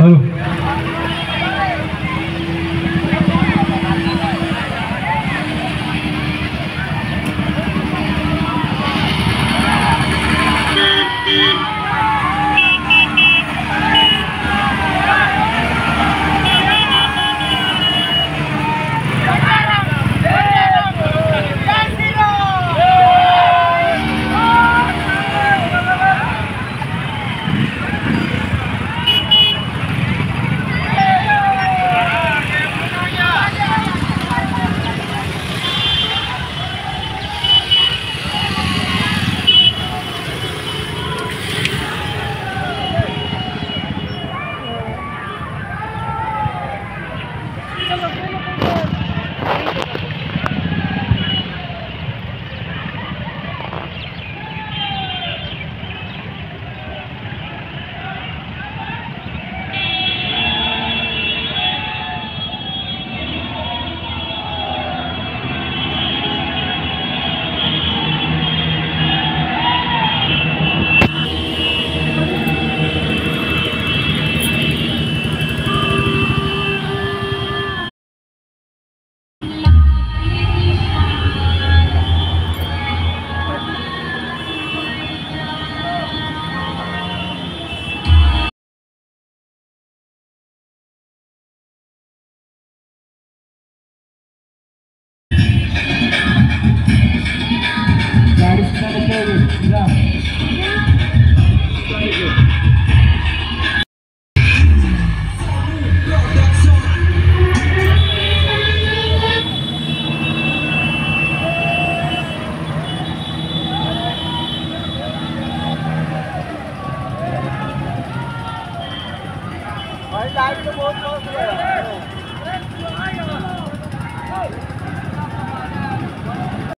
Hello. live do outro